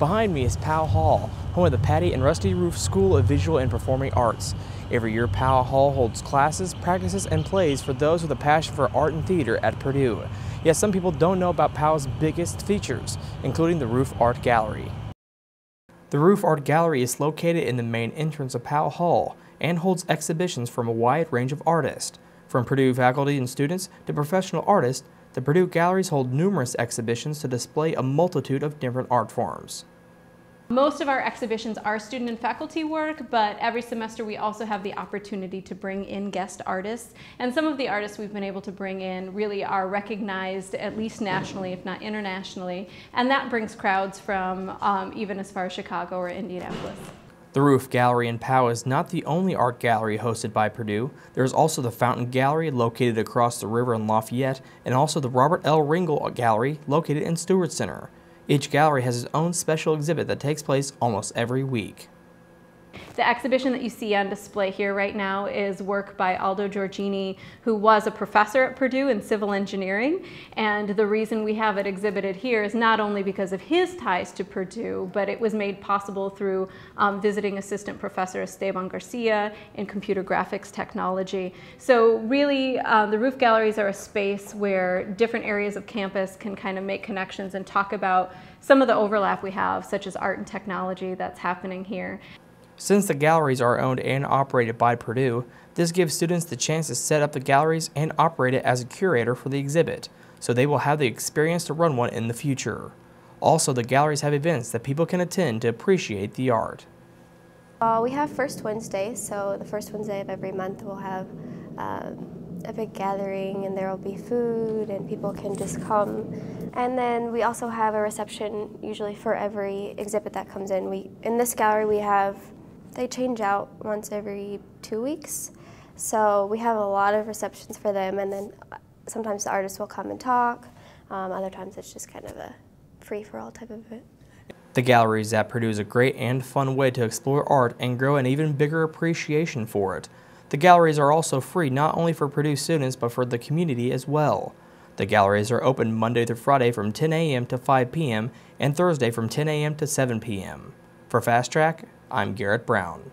Behind me is Pao Hall, home of the Patti and Rusty Rueff School of Visual and Performing Arts. Every year, Pao Hall holds classes, practices, and plays for those with a passion for art and theater at Purdue. Yet some people don't know about Pao's biggest features, including the Rueff Art Gallery. The Rueff Art Gallery is located in the main entrance of Pao Hall and holds exhibitions from a wide range of artists. From Purdue faculty and students to professional artists, the Purdue galleries hold numerous exhibitions to display a multitude of different art forms. Most of our exhibitions are student and faculty work, but every semester we also have the opportunity to bring in guest artists. And some of the artists we've been able to bring in really are recognized at least nationally, if not internationally. And that brings crowds from um, even as far as Chicago or Indianapolis. The Rueff Gallery in Pao is not the only art gallery hosted by Purdue. There is also the Fountain Gallery located across the river in Lafayette and also the Robert L. Ringel Gallery located in Stewart Center. Each gallery has its own special exhibit that takes place almost every week. The exhibition that you see on display here right now is work by Aldo Giorgini, who was a professor at Purdue in civil engineering. And the reason we have it exhibited here is not only because of his ties to Purdue, but it was made possible through um, visiting assistant professor Esteban Garcia in computer graphics technology. So really, uh, the Rueff galleries are a space where different areas of campus can kind of make connections and talk about some of the overlap we have, such as art and technology that's happening here. Since the galleries are owned and operated by Purdue, this gives students the chance to set up the galleries and operate it as a curator for the exhibit, so they will have the experience to run one in the future. Also, the galleries have events that people can attend to appreciate the art. Uh, we have First Wednesday, so the first Wednesday of every month we'll have um, a big gathering and there will be food and people can just come. And then we also have a reception usually for every exhibit that comes in. We In this gallery we have they change out once every two weeks. So we have a lot of receptions for them, and then sometimes the artists will come and talk. Um, other times it's just kind of a free-for-all type of event. The galleries at Purdue is a great and fun way to explore art and grow an even bigger appreciation for it. The galleries are also free not only for Purdue students but for the community as well. The galleries are open Monday through Friday from 10 a.m. to 5 p.m. and Thursday from 10 a.m. to 7 p.m. For Fast Track, I'm Garrett Brown.